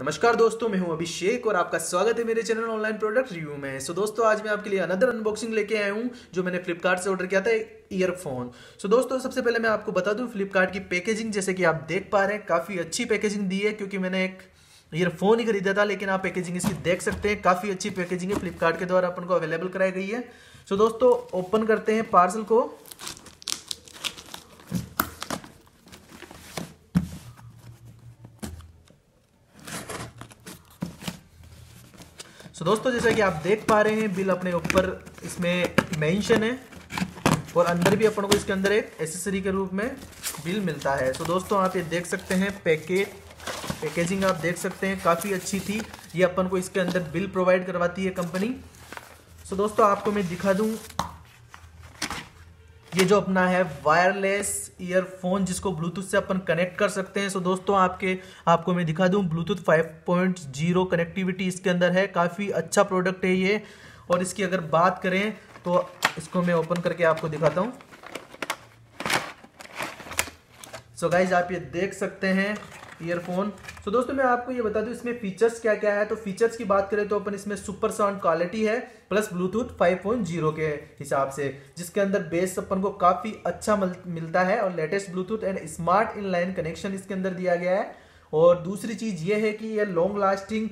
नमस्कार दोस्तों मैं हूँ अभिषेक और आपका स्वागत है मेरे चैनल ऑनलाइन प्रोडक्ट रिव्यू में। सो so, दोस्तों आज मैं आपके लिए अनदर अनबॉक्सिंग लेके आया हूँ जो मैंने फ्लिपकार्ट से ऑर्डर किया था ईयरफोन सो so, दोस्तों सबसे पहले मैं आपको बता दूँ फ्लिपकार्ट की पैकेजिंग जैसे कि आप देख पा रहे हैं काफ़ी अच्छी पैकेजिंग दी है क्योंकि मैंने एक ईयरफोन ही खरीदा था लेकिन आप पैकेजिंग इसकी देख सकते हैं काफ़ी अच्छी पैकेजिंग है फ्लिपकार्ट के द्वारा अपन को अवेलेबल कराई गई है। सो दोस्तों ओपन करते हैं पार्सल को। सो दोस्तों, जैसा कि आप देख पा रहे हैं, बिल अपने ऊपर इसमें मेंशन है और अंदर भी अपन को इसके अंदर एक एसेसरी के रूप में बिल मिलता है। सो दोस्तों, आप ये देख सकते हैं पैकेट पैकेजिंग आप देख सकते हैं, काफ़ी अच्छी थी। ये अपन को इसके अंदर बिल प्रोवाइड करवाती है कंपनी सो दोस्तों, आपको मैं दिखा दूँ ये जो अपना है वायरलेस ईयरफोन जिसको ब्लूटूथ से अपन कनेक्ट कर सकते हैं। सो दोस्तों, आपके, आपको मैं दिखा दूँ ब्लूटूथ 5.0 कनेक्टिविटी इसके अंदर है। काफ़ी अच्छा प्रोडक्ट है ये। और इसकी अगर बात करें तो इसको मैं ओपन करके आपको दिखाता हूँ। सो so गाइज़ आप ये देख सकते हैं। ईयरफोन सो so, दोस्तों, मैं आपको ये बता दूँ, इसमें फीचर्स क्या क्या है? तो फीचर्स की बात करें तो अपन इसमें सुपर साउंड क्वालिटी है प्लस ब्लूटूथ 5.0 के हिसाब से, जिसके अंदर बेस अपन को काफ़ी अच्छा मिलता है और latest Bluetooth and smart inline connection इसके अंदर दिया गया है। और दूसरी चीज़ ये है कि यह लॉन्ग लास्टिंग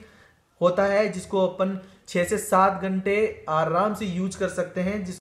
होता है, जिसको अपन छः से सात घंटे आराम से यूज़ कर सकते हैं, जिस